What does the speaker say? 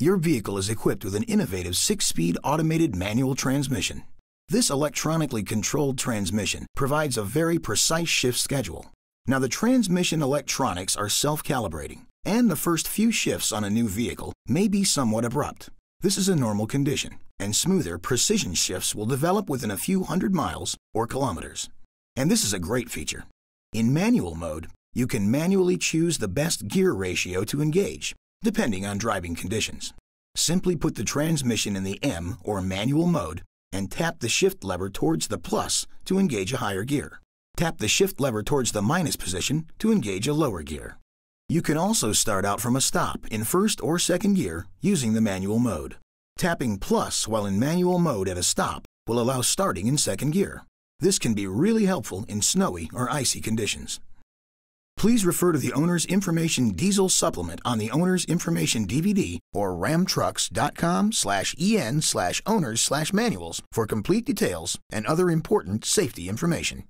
Your vehicle is equipped with an innovative six-speed automated manual transmission. This electronically controlled transmission provides a very precise shift schedule. Now the transmission electronics are self-calibrating, and the first few shifts on a new vehicle may be somewhat abrupt. This is a normal condition, and smoother precision shifts will develop within a few hundred miles or kilometers. And this is a great feature. In manual mode, you can manually choose the best gear ratio to engage, depending on driving conditions. Simply put the transmission in the M or manual mode and tap the shift lever towards the plus to engage a higher gear. Tap the shift lever towards the minus position to engage a lower gear. You can also start out from a stop in first or second gear using the manual mode. Tapping plus while in manual mode at a stop will allow starting in second gear. This can be really helpful in snowy or icy conditions. Please refer to the Owner's Information Diesel Supplement on the Owner's Information DVD or ramtrucks.com slash en slash owners slash manuals for complete details and other important safety information.